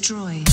destroyed.